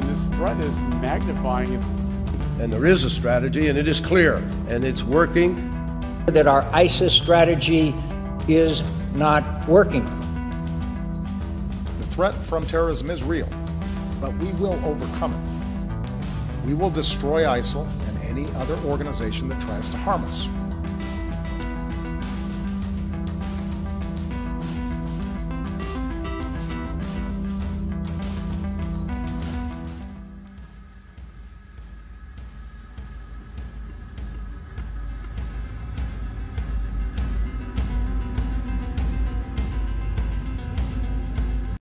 and this threat is magnifying it. And there is a strategy, and it is clear, and it's working. That our ISIS strategy is not working. The threat from terrorism is real, but we will overcome it. We will destroy ISIL and any other organization that tries to harm us.